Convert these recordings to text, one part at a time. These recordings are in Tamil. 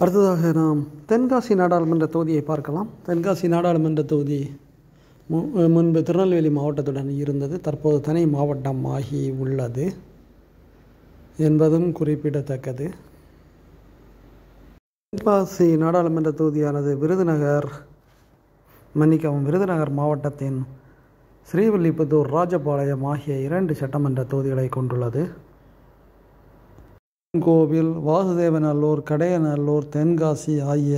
அடுத்ததாக நாம் தென்காசி நாடாளுமன்ற தொகுதியை பார்க்கலாம். தென்காசி நாடாளுமன்ற தொகுதி மு முன்பு திருநெல்வேலி மாவட்டத்துடன் இருந்தது. தற்போது தனி மாவட்டம் ஆகி உள்ளது என்பதும் குறிப்பிடத்தக்கது. தென்காசி நாடாளுமன்ற தொகுதியானது விருதுநகர் மன்னிக்கவும் விருதுநகர் மாவட்டத்தின் ஸ்ரீவில்லிபுத்தூர் ராஜபாளையம் ஆகிய இரண்டு சட்டமன்ற தொகுதிகளை கொண்டுள்ளது. கோவில் வாசுதேவநல்லூர் கடையநல்லூர் தென்காசி ஆகிய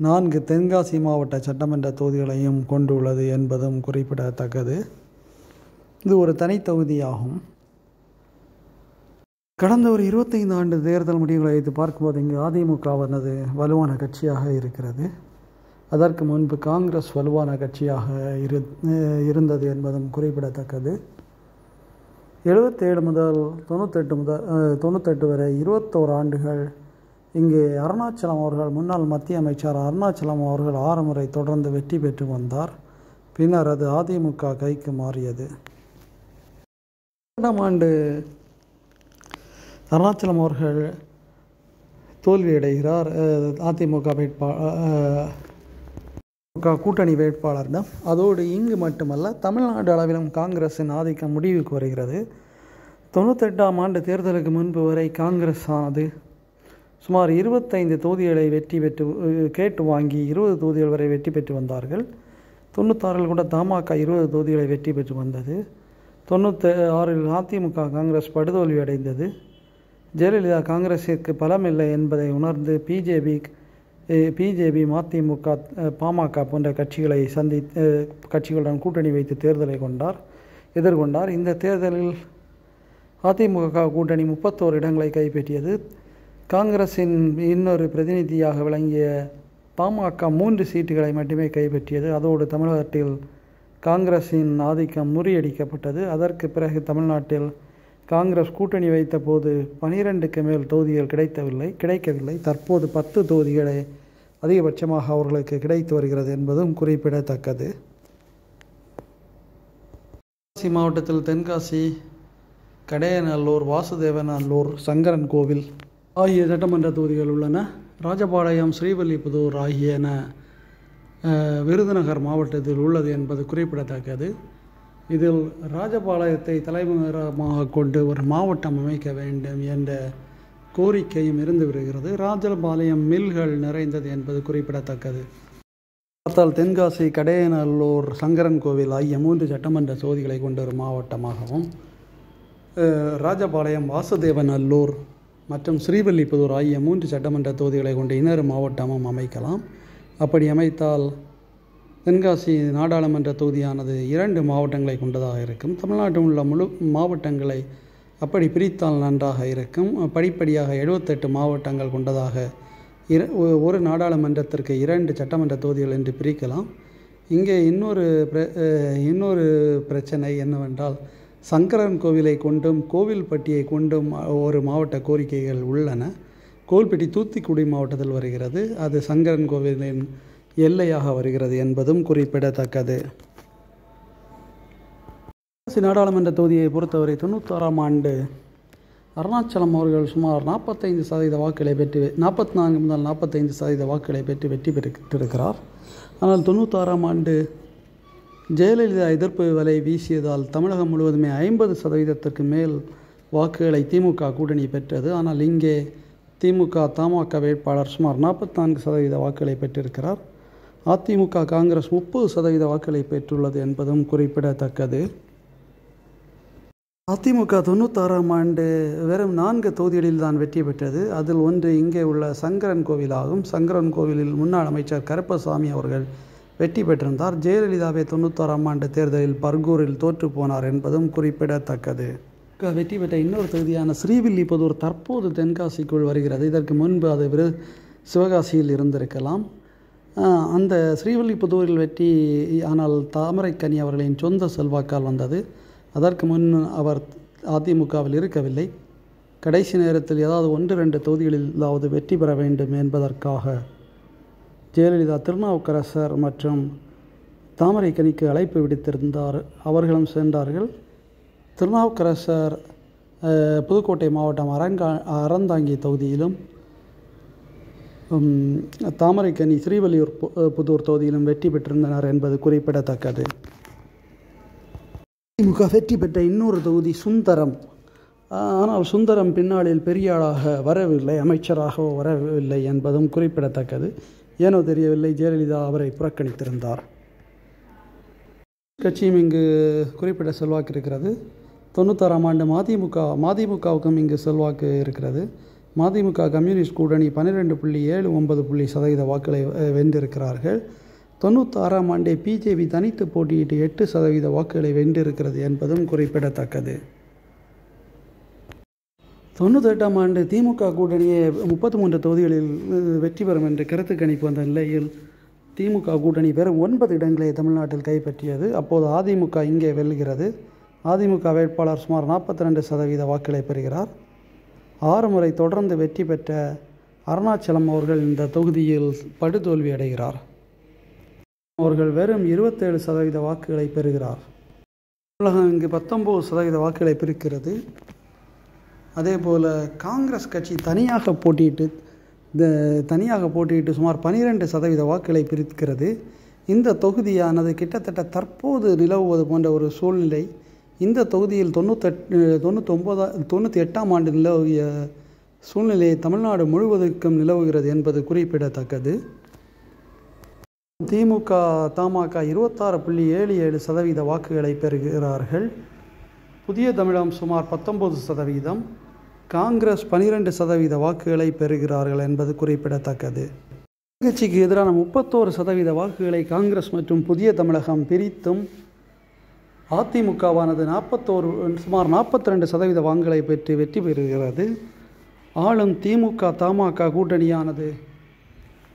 நான்கு தென்காசி மாவட்ட சட்டமன்ற தொகுதிகளையும் கொண்டுள்ளது என்பதும் குறிப்பிடத்தக்கது. இது ஒரு தனித்தொகுதியாகும் கடந்த ஒரு இருபத்தைந்து ஆண்டு தேர்தல் முடிவுகளை வைத்து பார்க்கும்போது இங்கு அதிமுகவானது வலுவான கட்சியாக இருக்கிறது. அதற்கு முன்பு காங்கிரஸ் வலுவான கட்சியாக இரு இருந்தது என்பதும் குறிப்பிடத்தக்கது. எழுபத்தேழு முதல் தொண்ணூத்தெட்டு முதல் தொண்ணூத்தெட்டு வரை இருபத்தோரு ஆண்டுகள் இங்கு அருணாச்சலம் அவர்கள் முன்னாள் மத்திய அமைச்சர் அருணாச்சலம் அவர்கள் ஆறு முறை தொடர்ந்து வெற்றி பெற்று வந்தார். பின்னர் அது அதிமுக கைக்கு மாறியது. இரண்டாம் ஆண்டு அருணாச்சலம் அவர்கள் தோல்வியடைகிறார். அதிமுக வேட்பாளர் கூட்டணி வேட்பாளரிடம் அதோடு இங்கு மட்டுமல்ல தமிழ்நாடு அளவிலும் காங்கிரஸின் ஆதிக்கம் முடிவுக்கு வருகிறது. தொண்ணூத்தெட்டாம் ஆண்டு தேர்தலுக்கு முன்பு வரை காங்கிரஸ் ஆனது சுமார் இருபத்தைந்து தொகுதிகளை வெற்றி பெற்று கேட்டு வாங்கி இருபது தொகுதிகள் வரை வெற்றி பெற்று வந்தார்கள். தொண்ணூத்தாறில் கூட தமாக இருபது தொகுதிகளை வெற்றி பெற்று வந்தது. தொண்ணூற்றி ஆறில் அதிமுக காங்கிரஸ் படுதோல்வி அடைந்தது. ஜெயலலிதா காங்கிரஸிற்கு பலமில்லை என்பதை உணர்ந்து பிஜேபி பிஜேபி மதிமுக பாமக போன்ற கட்சிகளை சந்தி கட்சிகளுடன் கூட்டணி வைத்து தேர்தலை கொண்டார் எதிர்கொண்டார். இந்த தேர்தலில் அதிமுக கூட்டணி முப்பத்தோரு இடங்களை கைப்பற்றியது. காங்கிரஸின் இன்னொரு பிரதிநிதியாக விளங்கிய பாமக மூன்று சீட்டுகளை மட்டுமே கைப்பற்றியது. அதோடு தமிழகத்தில் காங்கிரஸின் ஆதிக்கம் முறியடிக்கப்பட்டது. அதற்கு பிறகு தமிழ்நாட்டில் காங்கிரஸ் கூட்டணி வைத்த போது பனிரெண்டுக்கு மேல் தொகுதிகள் கிடைத்தவில்லை கிடைக்கவில்லை. தற்போது பத்து தொகுதிகளே அதிகபட்சமாக அவர்களுக்கு கிடைத்து வருகிறது என்பதும் குறிப்பிடத்தக்கது. தென்காசி மாவட்டத்தில் தென்காசி கடையநல்லூர் வாசுதேவநல்லூர் சங்கரன் கோவில் ஆகிய சட்டமன்ற தொகுதிகள் உள்ளன. ராஜபாளையம் ஸ்ரீவல்லிபுதூர் ஆகியன விருதுநகர் மாவட்டத்தில் உள்ளது என்பது குறிப்பிடத்தக்கது. இதில் ராஜபாளையத்தை தலைநகரமாக கொண்டு ஒரு மாவட்டம் அமைக்க வேண்டும் என்ற கோரிக்கையும் இருந்து வருகிறது. ராஜபாளையம் மில்கள் நிறைந்தது என்பது குறிப்பிடத்தக்கது. பார்த்தால் தென்காசி கடையநல்லூர் சங்கரன் கோவில் ஆகிய மூன்று சட்டமன்ற தொகுதிகளை கொண்ட ஒரு மாவட்டமாகவும் ராஜபாளையம் வாசுதேவநல்லூர் மற்றும் ஸ்ரீவல்லிபுதூர் ஆகிய மூன்று சட்டமன்ற தொகுதிகளை கொண்ட இன்னொரு மாவட்டமும் அமைக்கலாம். அப்படி அமைத்தால் தென்காசி நாடாளுமன்ற தொகுதியானது இரண்டு மாவட்டங்களை கொண்டதாக இருக்கும். தமிழ்நாட்டில் உள்ள முழு மாவட்டங்களை அப்படி பிரித்தால் நன்றாக இருக்கும். படிப்படியாக எழுபத்தெட்டு மாவட்டங்கள் கொண்டதாக இர ஒரு நாடாளுமன்றத்திற்கு இரண்டு சட்டமன்ற தொகுதிகள் என்று பிரிக்கலாம். இங்கே இன்னொரு பிர இன்னொரு பிரச்சனை என்னவென்றால் சங்கரன் கோவிலை கொண்டும் கோவில்பட்டியை கொண்டும் ஒரு மாவட்ட கோரிக்கைகள் உள்ளன. கோவில்பட்டி தூத்துக்குடி மாவட்டத்தில் வருகிறது. அது சங்கரன் கோவிலின் எல்லையாக வருகிறது என்பதும் குறிப்பிடத்தக்கது. நாடாளுமன்ற தொகுதியை பொறுத்தவரை தொண்ணூத்தாறாம் ஆண்டு அருணாச்சலம் அவர்கள் சுமார் நாற்பத்தைந்து சதவீத வாக்குகளை பெற்று நாற்பத்தி நான்கு முதல் நாற்பத்தைந்து சதவீத வாக்குகளை பெற்று வெற்றி பெற்றிருக்கிறார். ஆனால் தொண்ணூத்தாறாம் ஆண்டு ஜெயலலிதா எதிர்ப்பு வலை வீசியதால் தமிழகம் முழுவதுமே ஐம்பது சதவீதத்திற்கு மேல் வாக்குகளை திமுக கூட்டணி பெற்றது. ஆனால் இங்கே திமுக தமாக வேட்பாளர் சுமார் நாற்பத்தி நான்கு சதவீத வாக்குகளை பெற்றிருக்கிறார். அதிமுக காங்கிரஸ் முப்பது சதவீத வாக்குகளை பெற்றுள்ளது என்பதும் குறிப்பிடத்தக்கது. அதிமுக தொண்ணூத்தாறாம் ஆண்டு வெறும் நான்கு தொகுதிகளில் தான் வெற்றி பெற்றது. அதில் ஒன்று இங்கே உள்ள சங்கரன் கோவிலாகும். சங்கரன் கோவிலில் முன்னாள் அமைச்சர் கருப்பசாமி அவர்கள் வெற்றி பெற்றிருந்தார். ஜெயலலிதாவை தொண்ணூத்தாறாம் ஆண்டு தேர்தலில் பர்கூரில் தோற்று போனார் என்பதும் குறிப்பிடத்தக்கது. வெற்றி பெற்ற இன்னொரு தொகுதியான ஸ்ரீவில்லிபுதூர் தற்போது தென்காசிக்குள் வருகிறது. இதற்கு முன்பு அது விரு சிவகாசியில் இருந்திருக்கலாம். அந்த ஸ்ரீவில்லிபுதூரில் வெற்றி ஆனால் தாமரைக்கனி அவர்களின் சொந்த செல்வாக்கால் வந்தது. அதற்கு முன் அவர் அதிமுகவில் இருக்கவில்லை. கடைசி நேரத்தில் ஏதாவது ஒன்று ரெண்டு தொகுதிகளிலாவது வெற்றி பெற வேண்டும் என்பதற்காக ஜெயலலிதா திருநாவுக்கரசர் மற்றும் தாமரைக்கனிக்கு அழைப்பு விடுத்திருந்தார். அவர்களும் சென்றார்கள். திருநாவுக்கரசர் புதுக்கோட்டை மாவட்டம் அரங்கா அறந்தாங்கி தொகுதியிலும் தாமரைக்கனி ஸ்ரீவள்ளியூர் பு- புதூர் தொகுதியிலும் வெற்றி பெற்றிருந்தனர் என்பது குறிப்பிடத்தக்கது. திமுக வெற்றி பெற்ற இன்னொரு தொகுதி சுந்தரம். ஆனால் சுந்தரம் பின்னாளில் பெரிய ஆளாக வரவில்லை அமைச்சராகவோ வரவில்லை என்பதும் குறிப்பிடத்தக்கது. ஏனோ தெரியவில்லை ஜெயலலிதா அவரை புறக்கணித்திருந்தார். கட்சியும் இங்கு குறிப்பிட செல்வாக்கு இருக்கிறது. தொண்ணூத்தாறாம் ஆண்டு மதிமுக மதிமுகவுக்கும் இங்கு செல்வாக்கு இருக்கிறது. மதிமுக கம்யூனிஸ்ட் கூட்டணி பன்னிரெண்டு புள்ளி ஏழு ஒன்பது புள்ளி சதவீத வாக்குகளை வென்றிருக்கிறார்கள். தொண்ணூத்தாறாம் ஆண்டே பிஜேபி தனித்து போட்டியிட்டு எட்டு சதவீத வாக்குகளை வென்றிருக்கிறது என்பதும் குறிப்பிடத்தக்கது. தொண்ணூத்தெட்டாம் ஆண்டு திமுக கூட்டணியே முப்பத்தி மூன்று தொகுதிகளில் வெற்றி பெறும் என்று கருத்து கணிப்பு வந்த நிலையில் திமுக கூட்டணி வெறும் ஒன்பது இடங்களை தமிழ்நாட்டில் கைப்பற்றியது. அப்போது அதிமுக இங்கே வெல்கிறது. அதிமுக வேட்பாளர் சுமார் நாற்பத்தி ரெண்டு சதவீத வாக்குகளை பெறுகிறார். ஆறு முறை தொடர்ந்து வெற்றி பெற்ற அருணாச்சலம் அவர்கள் இந்த தொகுதியில் படுதோல்வி அடைகிறார். அவர்கள் வெறும் இருபத்தேழு சதவீத வாக்குகளை பெறுகிறார். தமிழகம் இங்கு பத்தொம்பது சதவீத வாக்குகளை பிரிக்கிறது. அதே போல் காங்கிரஸ் கட்சி தனியாக போட்டியிட்டு தனியாக போட்டியிட்டு சுமார் பனிரெண்டு சதவீத வாக்குகளை பிரிக்கிறது. இந்த தொகுதியானது கிட்டத்தட்ட தற்போது நிலவுவது போன்ற ஒரு சூழ்நிலை இந்த தொகுதியில் தொண்ணூத்தெட்டு தொண்ணூத்தொம்பதா தொண்ணூற்றி எட்டாம் ஆண்டு நிலவிய சூழ்நிலையை தமிழ்நாடு முழுவதற்கும் நிலவுகிறது என்பது குறிப்பிடத்தக்கது. திமுக தமாக இருபத்தாறு புள்ளி ஏழு ஏழு சதவீத வாக்குகளை பெறுகிறார்கள். புதிய தமிழகம் சுமார் பத்தொன்பது சதவீதம். காங்கிரஸ் பனிரெண்டு சதவீத வாக்குகளை பெறுகிறார்கள் என்பது குறிப்பிடத்தக்கது. கட்சிக்கு எதிரான முப்பத்தோரு சதவீத வாக்குகளை காங்கிரஸ் மற்றும் புதிய தமிழகம் பிரித்தும் அதிமுகவானது நாற்பத்தோரு சுமார் நாற்பத்தி ரெண்டு சதவீத வாங்குகளை பெற்று வெற்றி பெறுகிறது. ஆளும் திமுக தமாக கூட்டணியானது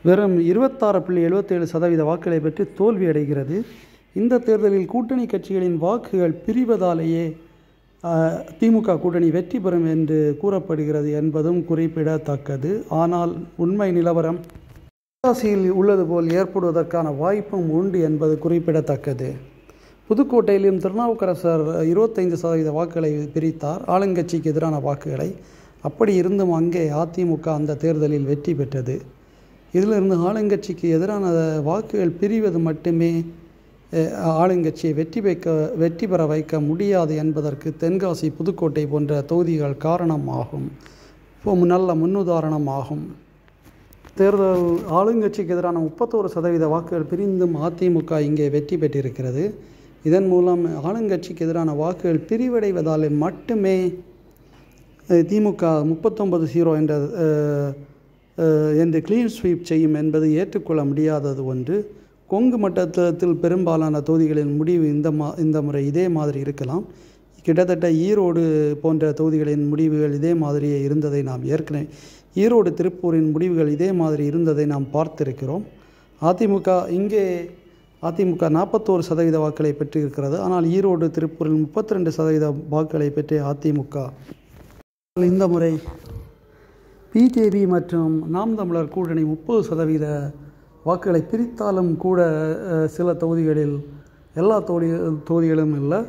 வெறும் இருபத்தாறு புள்ளி எழுபத்தேழு சதவீத வாக்குகளை பெற்று தோல்வி அடைகிறது. இந்த தேர்தலில் கூட்டணி கட்சிகளின் வாக்குகள் பிரிவதாலேயே திமுக கூட்டணி வெற்றி பெறும் என்று கூறப்படுகிறது என்பதும் குறிப்பிடத்தக்கது. ஆனால் உண்மை நிலவரம் தென்காசியில் உள்ளது போல் ஏற்படுவதற்கான வாய்ப்பும் உண்டு என்பது குறிப்பிடத்தக்கது. புதுக்கோட்டையிலும் திருநாவுக்கரசர் இருபத்தைந்து சதவீத வாக்குகளை பிரித்தார். ஆளுங்கட்சிக்கு எதிரான வாக்குகளை. அப்படி இருந்தும் அங்கே அதிமுக அந்த தேர்தலில் வெற்றி பெற்றது. இதிலிருந்து ஆளுங்கட்சிக்கு எதிரான வாக்குகள் பிரிவது மட்டுமே ஆளுங்கட்சியை வெற்றி வைக்க வெற்றி பெற வைக்க முடியாது என்பதற்கு தென்காசி புதுக்கோட்டை போன்ற தொகுதிகள் காரணமாகும். நல்ல முன்னுதாரணமாகும். தேர்தல் ஆளுங்கட்சிக்கு எதிரான முப்பத்தோரு சதவீத வாக்குகள் பிரிந்தும் அதிமுக இங்கே வெற்றி பெற்றிருக்கிறது. இதன் மூலம் ஆளுங்கட்சிக்கு எதிரான வாக்குகள் பிரிவடைவதால் மட்டுமே திமுக முப்பத்தொன்பது ஜீரோ என்ற என்று க்ளீன் ஸ்வீப் செய்யும் என்பது ஏற்றுக்கொள்ள முடியாதது ஒன்று. கொங்கு மட்டத்தில் பெரும்பாலான தொகுதிகளின் முடிவு இந்த மா இந்த முறை இதே மாதிரி இருக்கலாம். கிட்டத்தட்ட ஈரோடு போன்ற தொகுதிகளின் முடிவுகள் இதே மாதிரியே இருந்ததை நாம் ஏற்கனவே ஈரோடு திருப்பூரின் முடிவுகள் இதே மாதிரி இருந்ததை நாம் பார்த்திருக்கிறோம். அதிமுக இங்கே அதிமுக நாற்பத்தோரு சதவீத வாக்களை பெற்றிருக்கிறது. ஆனால் ஈரோடு திருப்பூரில் முப்பத்தி ரெண்டு சதவீத வாக்குகளை பெற்ற அதிமுக. இந்த முறை பிஜேபி மற்றும் நாம் தமிழர் கூட்டணி முப்பது சதவீத வாக்குகளை பிரித்தாலும் கூட சில தொகுதிகளில் எல்லா தொகுதி தொகுதிகளும் இல்லை.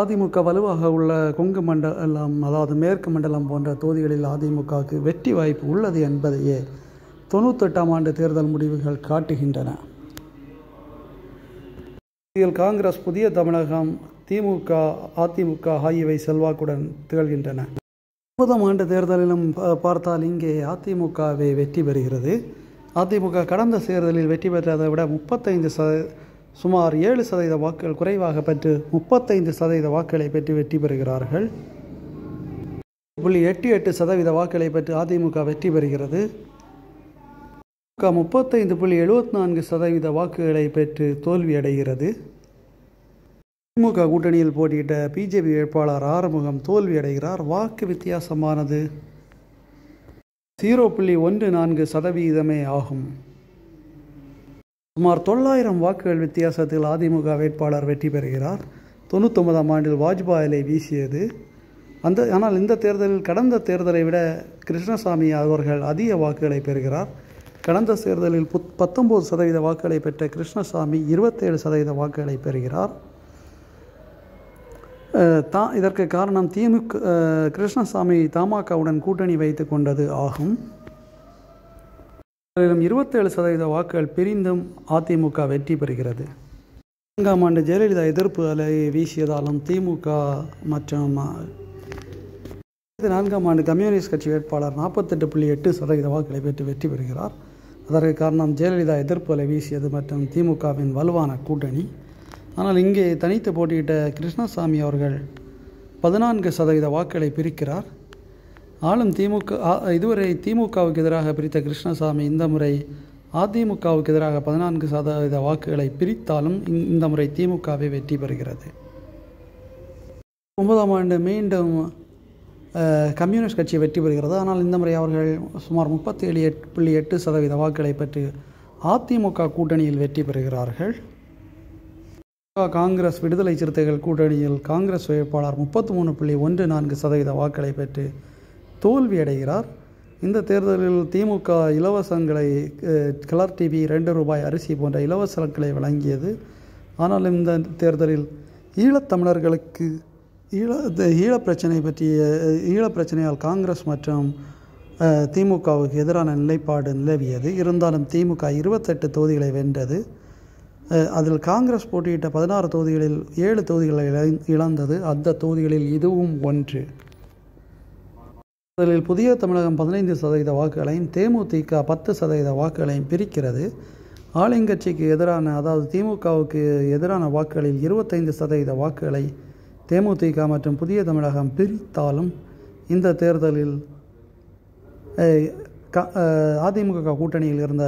அதிமுக வலுவாக உள்ள கொங்கு மண்டலம் அதாவது மேற்கு மண்டலம் போன்ற தொகுதிகளில் அதிமுகவுக்கு வெற்றி வாய்ப்பு உள்ளது என்பதையே தொண்ணூத்தெட்டாம் ஆண்டு தேர்தல் முடிவுகள் காட்டுகின்றன. இதில் காங்கிரஸ் புதிய தமிழகம் திமுக அதிமுக ஆகியவை செல்வாக்குடன் திகழ்கின்றன. முப்பதாம் ஆண்டு தேர்தலிலும் பா- பார்த்தால் இங்கே அதிமுகவே வெற்றி பெறுகிறது. அதிமுக கடந்த தேர்தலில் வெற்றி பெற்றதை விட முப்பத்தைந்து சத சுமார் ஏழு சதவீத வாக்குகள் குறைவாக பெற்று முப்பத்தைந்து சதவீத வாக்குகளை பெற்று வெற்றி பெறுகிறார்கள். புள்ளி எட்டு எட்டு சதவீத வாக்குகளை பெற்று அதிமுக வெற்றி பெறுகிறது. திமுக முப்பத்தைந்து புள்ளி எழுபத்தி நான்கு சதவீத வாக்குகளை பெற்று தோல்வியடைகிறது. திமுக கூட்டணியில் போட்டியிட்ட பிஜேபி வேட்பாளர் ஆறுமுகம் தோல்வியடைகிறார். வாக்கு வித்தியாசமானது ஜீரோ புள்ளி ஒன்று நான்கு சதவீதமே ஆகும். சுமார் தொள்ளாயிரம் வாக்குகள் வித்தியாசத்தில் அதிமுக வேட்பாளர் வெற்றி பெறுகிறார். தொண்ணூத்தொன்பதாம் ஆண்டில் வாஜ்பாயிலை வீசியது. அந்த ஆனால் இந்த தேர்தலில் கடந்த தேர்தலை விட கிருஷ்ணசாமி அவர்கள் அதிக வாக்குகளை பெறுகிறார். கடந்த தேர்தலில் புத் பத்தொம்போது சதவீத வாக்குகளை பெற்ற கிருஷ்ணசாமி இருபத்தேழு சதவீத வாக்குகளை பெறுகிறார். தா இதற்கு காரணம் திமுக கிருஷ்ணசாமி தமாகவுடன் கூட்டணி வைத்து கொண்டது ஆகும். இருபத்தேழு சதவீத வாக்குகள் பிரிந்தும் அதிமுக வெற்றி பெறுகிறது. நான்காம் ஆண்டு ஜெயலலிதா எதிர்ப்பு அலை வீசியதாலும் திமுக மற்றும் நான்காம் ஆண்டு கம்யூனிஸ்ட் கட்சி வேட்பாளர் நாற்பத்தெட்டு புள்ளி எட்டு சதவீத வாக்குகளை பெற்று வெற்றி பெறுகிறார். அதற்கு காரணம் ஜெயலலிதா எதிர்ப்பு அலை வீசியது மற்றும் திமுகவின் வலுவான கூட்டணி. ஆனால் இங்கே தனித்து போட்டியிட்ட கிருஷ்ணசாமி அவர்கள் பதினான்கு சதவீத வாக்குகளை பிரிக்கிறார். ஆளும் திமுக இதுவரை திமுகவுக்கு எதிராக பிரித்த கிருஷ்ணசாமி இந்த முறை அதிமுகவுக்கு எதிராக பதினான்கு சதவீத வாக்குகளை பிரித்தாலும் இந்த முறை திமுகவே வெற்றி பெறுகிறது. ஒன்பதாம் ஆண்டு மீண்டும் கம்யூனிஸ்ட் கட்சி வெற்றி பெறுகிறது. ஆனால் இந்த முறை அவர்கள் சுமார் முப்பத்தி ஏழு எட்டு புள்ளி எட்டு சதவீத வாக்குகளை பெற்று அதிமுக கூட்டணியில் வெற்றி பெறுகிறார்கள். காங்கிரஸ் விடுதலை சிறுத்தைகள் கூட்டணியில் காங்கிரஸ் வேட்பாளர் முப்பத்தி மூணு புள்ளி ஒன்று நான்கு சதவீத வாக்களை பெற்று தோல்வியடைகிறார் இந்த தேர்தலில் திமுக இலவசங்களை கலர் டிவி ரெண்டு ரூபாய் அரிசி போன்ற இலவசங்களை வழங்கியது. ஆனால் இந்த தேர்தலில் ஈழத்தமிழர்களுக்கு ஈழ ஈழப் பிரச்சனை பற்றிய ஈழப் பிரச்சனையால் காங்கிரஸ் மற்றும் திமுகவுக்கு எதிரான நிலைப்பாடு நிலவியது. இருந்தாலும் திமுக இருபத்தெட்டு தொகுதிகளை வென்றது. அதில் காங்கிரஸ் போட்டியிட்ட பதினாறு தொகுதிகளில் ஏழு தொகுதிகளை இழந்தது. அந்த தொகுதிகளில் இதுவும் ஒன்று. அதில் புதிய தமிழகம் பதினைந்து சதவீத வாக்குகளையும் தேமுதிக பத்து சதவீத வாக்குகளையும் பிரிக்கிறது. ஆளுங்கட்சிக்கு எதிரான அதாவது திமுகவுக்கு எதிரான வாக்குகளில் இருபத்தைந்து சதவீத வாக்குகளை தேமுதிக மற்றும் புதிய தமிழகம் பிரித்தாலும் இந்த தேர்தலில் அதிமுக கூட்டணியில் இருந்த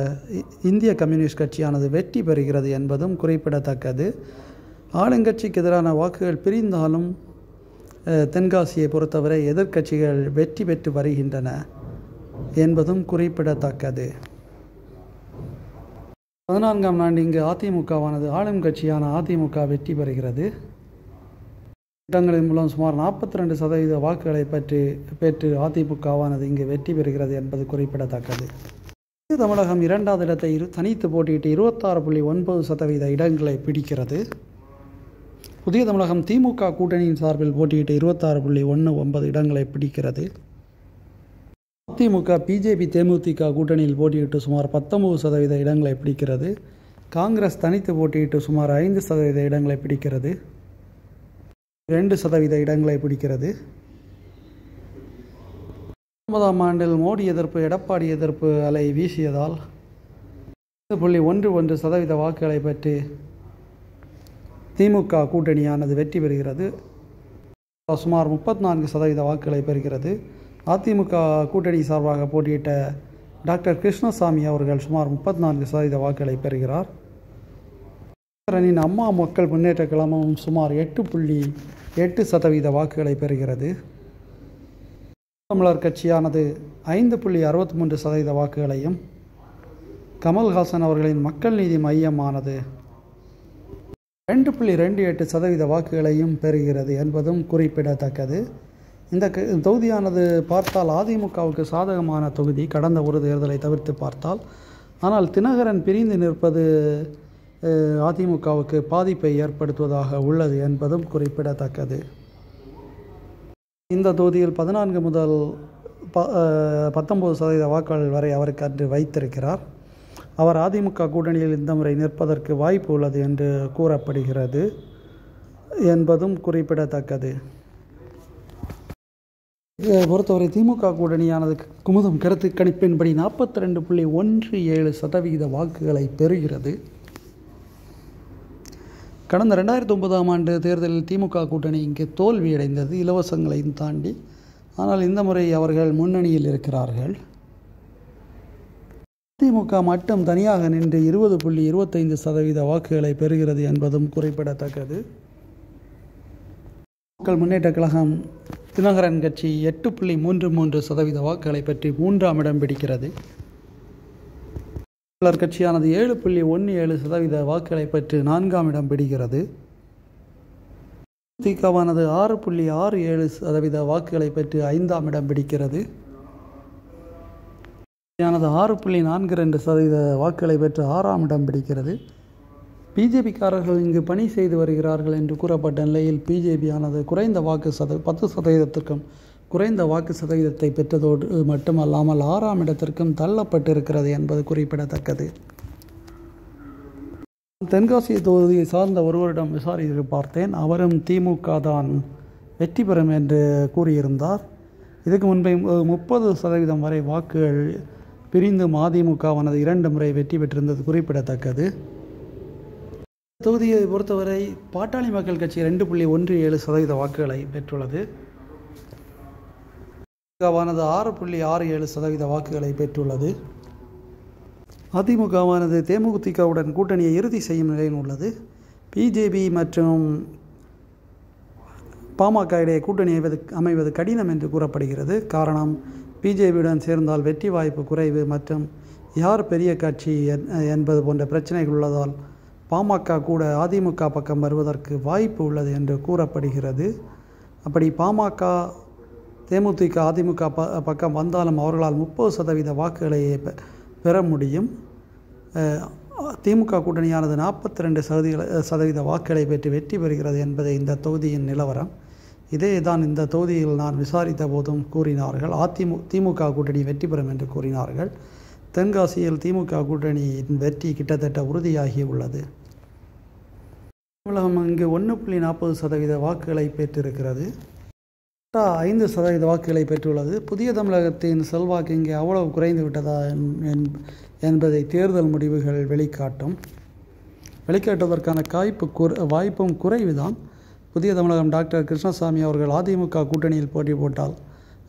இந்திய கம்யூனிஸ்ட் கட்சியானது வெற்றி பெறுகிறது என்பதும் குறிப்பிடத்தக்கது. ஆளுங்கட்சிக்கு எதிரான வாக்குகள் பிரிந்தாலும் தென்காசியை பொறுத்தவரை எதிர்க்கட்சிகள் வெற்றி பெற்று வருகின்றன என்பதும் குறிப்பிடத்தக்கது. பதினான்காம் ஆண்டு இங்கு அதிமுகவானது ஆளும் கட்சியான அதிமுக வெற்றி பெறுகிறது. திட்டங்களின் மூலம் சுமார் நாற்பத்தி ரெண்டு சதவீத வாக்குகளை பற்றி பெற்று அதிமுகவானது இங்கு வெற்றி பெறுகிறது என்பது குறிப்பிடத்தக்கது. தமிழகம் இரண்டாவது இடத்தை இரு தனித்து போட்டியிட்டு இருபத்தாறு புள்ளி ஒன்பது சதவீத இடங்களை பிடிக்கிறது. புதிய தமிழகம் திமுக கூட்டணியின் சார்பில் போட்டியிட்டு இருபத்தாறு புள்ளி ஒன்று ஒன்பது இடங்களை பிடிக்கிறது. அதிமுக பிஜேபி தேமுதிக கூட்டணியில் போட்டியிட்டு சுமார் பத்தொன்பது சதவீத இடங்களை பிடிக்கிறது. காங்கிரஸ் தனித்து போட்டியிட்டு சுமார் ஐந்து சதவீத இடங்களை பிடிக்கிறது. ரெண்டு சதவீத இடங்களை பிடிக்கிறது. ஒன்பதாம் ஆண்டில் மோடி எதிர்ப்பு எடப்பாடி எதிர்ப்பு அலை வீசியதால் ஐந்து புள்ளி ஒன்று ஒன்று சதவீத வாக்குகளை பெற்று திமுக கூட்டணியானது வெற்றி பெறுகிறது. சுமார் முப்பத்தி நான்கு சதவீத வாக்குகளை பெறுகிறது. அதிமுக கூட்டணி சார்பாக போட்டியிட்ட டாக்டர் கிருஷ்ணசாமி அவர்கள் சுமார் முப்பத்தி நான்கு சதவீத வாக்குகளை பெறுகிறார். அணியின் அம்மா மக்கள் முன்னேற்ற கழகமும் சுமார் எட்டு புள்ளி எட்டு சதவீத வாக்குகளை பெறுகிறது. தமிழர் கட்சியானது ஐந்து புள்ளி அறுபத்தி மூன்று சதவீத வாக்குகளையும் கமல்ஹாசன் அவர்களின் மக்கள் நீதி மையமானது ரெண்டு புள்ளி ரெண்டு எட்டு சதவீத வாக்குகளையும் பெறுகிறது என்பதும் குறிப்பிடத்தக்கது. இந்த தொகுதியானது பார்த்தால் அதிமுகவுக்கு சாதகமான தொகுதி. கடந்த ஒரு தேர்தலை தவிர்த்து பார்த்தால் ஆனால் தினகரன் பிரிந்து நிற்பது அதிமுகவுக்கு பாதிப்பை ஏற்படுத்துவதாக உள்ளது என்பதும் குறிப்பிடத்தக்கது. இந்த தொகுதியில் பதினான்கு முதல் ப பத்தொம்பது சதவீத வாக்காளர் வரை அவருக்கு அன்று வைத்திருக்கிறார். அவர் அதிமுக கூட்டணியில் இந்த முறை நிற்பதற்கு வாய்ப்பு உள்ளது என்று கூறப்படுகிறது என்பதும் குறிப்பிடத்தக்கது. பொறுத்தவரை திமுக கூட்டணியானது குமுதம் கருத்து கணிப்பின்படி நாற்பத்தி ரெண்டு புள்ளி ஒன்று ஏழு சதவிகித வாக்குகளை பெறுகிறது. கடந்த ரெண்டாயிரத்தி ஒன்பதாம் ஆண்டு தேர்தலில் திமுக கூட்டணி இங்கே தோல்வியடைந்தது. இலவசங்களையும் தாண்டி. ஆனால் இந்த முறை அவர்கள் முன்னணியில் இருக்கிறார்கள். திமுக மட்டும் தனியாக நின்று இருபது புள்ளி இருபத்தைந்து சதவீத வாக்குகளை பெறுகிறது என்பதும் குறிப்பிடத்தக்கது. மக்கள் முன்னேற்ற கழகம் தினகரன் கட்சி எட்டு புள்ளி மூன்று மூன்று சதவீத வாக்குகளை பற்றி மூன்றாம் இடம் பிடிக்கிறது. தமிழர் கட்சியானது ஏழு புள்ளி ஒன்று ஏழு சதவீத வாக்குகளை பெற்று நான்காம் இடம் பிடிக்கிறது. திமுகவானது ஆறு புள்ளி ஆறு ஏழு சதவீத வாக்குகளை பெற்று ஐந்தாம் இடம் பிடிக்கிறது. ஆனது ஆறு புள்ளி நான்கு ரெண்டு சதவீத வாக்குகளை பெற்று ஆறாம் இடம் பிடிக்கிறது. பிஜேபிக்காரர்கள் இங்கு பணி செய்து வருகிறார்கள் என்று கூறப்பட்ட நிலையில் பிஜேபியானது குறைந்த வாக்கு சத பத்து சதவீதத்திற்கும் குறைந்த வாக்கு சதவீதத்தை பெற்றதோடு மட்டுமல்லாமல் ஆறாம் இடத்திற்கும் தள்ளப்பட்டிருக்கிறது என்பது குறிப்பிடத்தக்கது. தென்காசி தொகுதியை சார்ந்த ஒருவரிடம் விசாரித்து பார்த்தேன் அவரும் திமுக தான் வெற்றி பெறும் என்று கூறியிருந்தார். இதுக்கு முன்பே முப்பது சதவீதம் வரை வாக்குகள் பிரிந்தும் அதிமுகவானது இரண்டு முறை வெற்றி பெற்றிருந்தது குறிப்பிடத்தக்கது. தொகுதியை பொறுத்தவரை பாட்டாளி மக்கள் கட்சி ரெண்டு புள்ளி ஒன்று ஏழு சதவீத வாக்குகளை பெற்றுள்ளது. திமுகவானது ஆறு புள்ளி ஆறு ஏழு சதவீத வாக்குகளை பெற்றுள்ளது. அதிமுகவானது தேமுதிகவுடன் கூட்டணியை இறுதி செய்யும் நிலையில் உள்ளது. பிஜேபி மற்றும் பாமக இடையே கூட்டணி அமைவது அமைவது கடினம் என்று கூறப்படுகிறது. காரணம் பிஜேபியுடன் சேர்ந்தால் வெற்றி வாய்ப்பு குறைவு மற்றும் யார் பெரிய கட்சி என்பது போன்ற பிரச்சனைகள் உள்ளதால் பாமக கூட அதிமுக பக்கம் வருவதற்கு வாய்ப்பு உள்ளது என்று கூறப்படுகிறது. அப்படி பாமக தேமுதிக அதிமுக ப பக்கம் வந்தாலும் அவர்களால் முப்பது சதவீத வாக்குகளை பெற முடியும். திமுக கூட்டணியானது நாற்பத்தி ரெண்டு சதவீத சதவீத வாக்குகளை பெற்று வெற்றி பெறுகிறது என்பது இந்த தொகுதியின் நிலவரம். இதே தான் இந்த தொகுதியில் நான் விசாரித்த போதும் கூறினார்கள். அதிமு திமுக கூட்டணி வெற்றி பெறும் என்று கூறினார்கள். தென்காசியில் திமுக கூட்டணியின் வெற்றி கிட்டத்தட்ட உறுதியாகி உள்ளது. தமிழகம் இங்கு ஒன்று புள்ளி நாற்பது சதவீத வாக்குகளை பெற்றிருக்கிறது. ஐந்து சதவீத வாக்குகளை பெற்றுள்ளது. புதிய தமிழகத்தின் செல்வாக்கு இங்கே அவ்வளவு குறைந்து விட்டதா என்பதை தேர்தல் முடிவுகள் வெளிக்காட்டும். வெளிக்காட்டுவதற்கான காய்ப்பு குற வாய்ப்பும் குறைவுதான். புதிய தமிழகம் டாக்டர் கிருஷ்ணசாமி அவர்கள் அதிமுக கூட்டணியில் போட்டி போட்டால்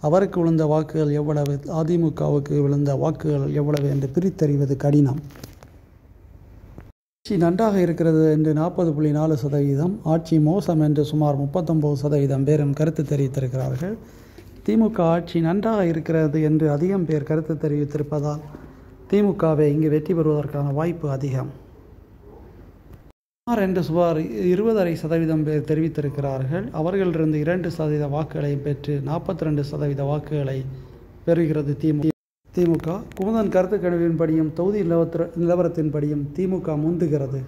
அவருக்கு விழுந்த வாக்குகள் எவ்வளவு அதிமுகவுக்கு விழுந்த வாக்குகள் எவ்வளவு என்று பிரித்தறிவது கடினம். ஆட்சி நன்றாக இருக்கிறது என்று நாற்பது புள்ளி நாலு சதவீதம் ஆட்சி மோசம் என்று சுமார் முப்பத்தொம்பது சதவீதம் பேரும் கருத்து தெரிவித்திருக்கிறார்கள். திமுக ஆட்சி நன்றாக இருக்கிறது என்று அதிகம் பேர் கருத்து தெரிவித்திருப்பதால் திமுகவை இங்கு வெற்றி பெறுவதற்கான வாய்ப்பு அதிகம். சுமார் என்று சுமார் இருபதரை சதவீதம் பேர் தெரிவித்திருக்கிறார்கள். அவர்களிலிருந்து இரண்டு சதவீத வாக்குகளை பெற்று நாற்பத்தி ரெண்டு சதவீத வாக்குகளை பெறுகிறது திமுக. திமுக. குமுதன் கருத்து கணிவின்படியும் தொகுதி நிலவர நிலவரத்தின்படியும் திமுக முந்துகிறது.